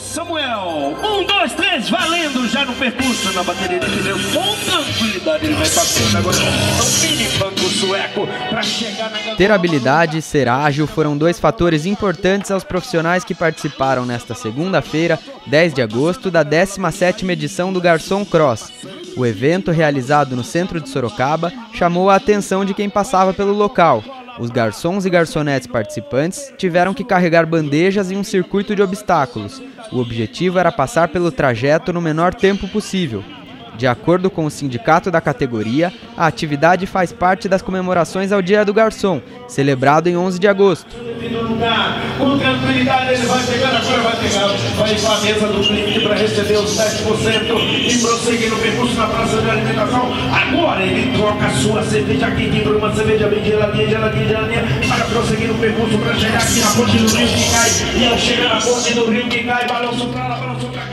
Samuel. Um, dois, três, valendo já no percurso na bateria de pneus. Com tranquilidade ele vai passando agora no mini banco sueco chegar na... Ter habilidade e ser ágil foram dois fatores importantes aos profissionais que participaram nesta segunda-feira, 10 de agosto, da 17ª edição do Garçom Cross. O evento, realizado no centro de Sorocaba, chamou a atenção de quem passava pelo local os garçons e garçonetes participantes tiveram que carregar bandejas em um circuito de obstáculos. O objetivo era passar pelo trajeto no menor tempo possível. De acordo com o sindicato da categoria, a atividade faz parte das comemorações ao Dia do Garçom, celebrado em 11 de agosto. Com tranquilidade ele vai agora vai vai para a mesa do cliente para receber os 10% e prosseguir no percurso na praça de alimentação. Agora ele troca a sua cerveja quente por uma cerveja bem geladinha, geladinha, geladinha, para prosseguir no percurso para chegar aqui na ponte do rio que cai. E ao chegar na ponte do rio que cai, balanço para lá, balanço para cá.